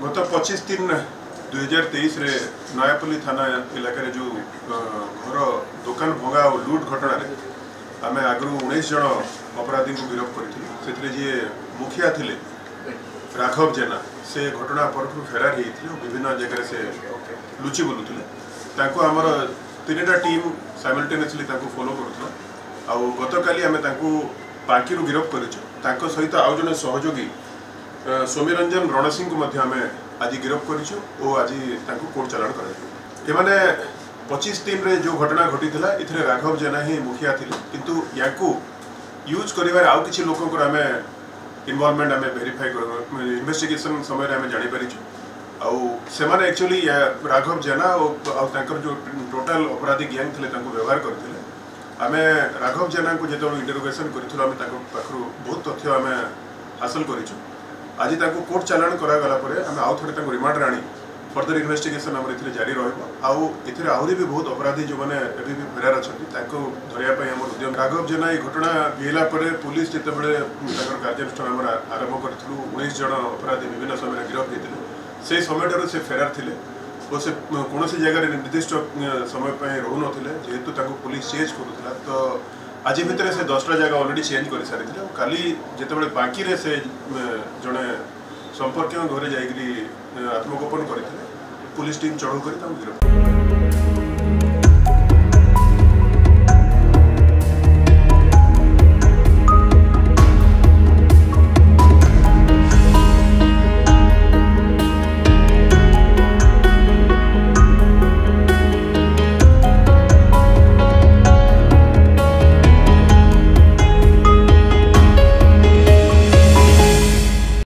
ଗତ ପଚିଶ ତିନି ଦୁଇ ହଜାର ତେଇଶରେ ନୟାପଲ୍ଲୀ ଥାନା ଇଲାକାରେ ଯେଉଁ ଘର ଦୋକାନ ଭଙ୍ଗା ଆଉ ଲୁଟ୍ ଘଟଣାରେ ଆମେ ଆଗରୁ ଉଣେଇଶ ଜଣ ଅପରାଧୀଙ୍କୁ ଗିରଫ କରିଥିଲୁ ସେଥିରେ ଯିଏ ମୁଖିଆ ଥିଲେ ରାଘବ ଜେନା ସେ ଘଟଣା ପରଠୁ ଫେରାର ହେଇଥିଲେ ବିଭିନ୍ନ ଜାଗାରେ ସେ ଲୁଚି ବୁଲୁଥିଲେ ତାଙ୍କୁ ଆମର ତିନିଟା ଟିମ୍ ସାଇମିଲଟେନିୟସଲି ତାଙ୍କୁ ଫଲୋ କରୁଥିଲା ଆଉ ଗତକାଲି ଆମେ ତାଙ୍କୁ ପାଙ୍କିରୁ ଗିରଫ କରିଛୁ ତାଙ୍କ ସହିତ ଆଉ ଜଣେ ସହଯୋଗୀ ସୌମ୍ୟରଞ୍ଜନ ରଣସିଂହଙ୍କୁ ମଧ୍ୟ ଆମେ ଆଜି ଗିରଫ କରିଛୁ ଓ ଆଜି ତାଙ୍କୁ କୋର୍ଟ ଚାଲାଣ କରାଯିବ ଏମାନେ ପଚିଶ ଟିମ୍ରେ ଯେଉଁ ଘଟଣା ଘଟିଥିଲା ଏଥିରେ ରାଘବ ଜେନା ହିଁ ମୁଖିଆ ଥିଲେ କିନ୍ତୁ ୟାକୁ ୟୁଜ୍ କରିବାରେ ଆଉ କିଛି ଲୋକଙ୍କର ଆମେ ଇନଭଲ୍ଭମେଣ୍ଟ ଆମେ ଭେରିଫାଇ ଇନଭେଷ୍ଟିଗେସନ୍ ସମୟରେ ଆମେ ଜାଣିପାରିଛୁ ଆଉ ସେମାନେ ଆକ୍ଚୁଆଲି ରାଘବ ଜେନା ଓ ଆଉ ତାଙ୍କର ଯେଉଁ ଟୋଟାଲ ଅପରାଧୀ ଗ୍ୟାଙ୍ଗ ଥିଲେ ତାଙ୍କୁ ବ୍ୟବହାର କରିଥିଲେ ଆମେ ରାଘବ ଜେନାଙ୍କୁ ଯେତେବେଳେ ଇଣ୍ଟରୋଗେସନ୍ କରିଥିଲୁ ଆମେ ତାଙ୍କ ପାଖରୁ ବହୁତ ତଥ୍ୟ ଆମେ ହାସଲ କରିଛୁ ଆଜି ତାଙ୍କୁ କୋର୍ଟ ଚାଲାଣ କରାଗଲା ପରେ ଆମେ ଆଉ ଥରେ ତାଙ୍କୁ ରିମାଣ୍ଡରେ ଆଣି ଫର୍ଦର ଇନଭେଷ୍ଟିଗେସନ୍ ଆମର ଏଥିରେ ଜାରି ରହିବ ଆଉ ଏଥିରେ ଆହୁରି ବି ବହୁତ ଅପରାଧୀ ଯେଉଁମାନେ ଏବେ ବି ଫେରାର ଅଛନ୍ତି ତାଙ୍କୁ ଧରିବା ପାଇଁ ଆମର ଉଦ୍ୟମ ରାଘବ ଜେନା ଏହି ଘଟଣା ବିହେଲା ପରେ ପୁଲିସ୍ ଯେତେବେଳେ ତାଙ୍କର କାର୍ଯ୍ୟାନୁଷ୍ଠାନ ଆମର ଆରମ୍ଭ କରିଥିଲୁ ଉଣେଇଶ ଜଣ ଅପରାଧୀ ବିଭିନ୍ନ ସମୟରେ ଗିରଫ ହେଇଥିଲେ ସେହି ସମୟଠାରୁ ସେ ଫେରାର ଥିଲେ ଓ ସେ କୌଣସି ଜାଗାରେ ନିର୍ଦ୍ଦିଷ୍ଟ ସମୟ ପାଇଁ ରହୁନଥିଲେ ଯେହେତୁ ତାଙ୍କୁ ପୁଲିସ୍ ଚେଞ୍ଜ କରୁଥିଲା ତ আজি ভিতরে সে দশটা জায়গা অলরেডি চেঞ্জ করে সারি কালি যেতবে বাকিরে সে জনে সম্পর্কীয় ঘরে যাই আত্মগোপন করে পুলিশ টিম চড়াও করে তাকে গিরফ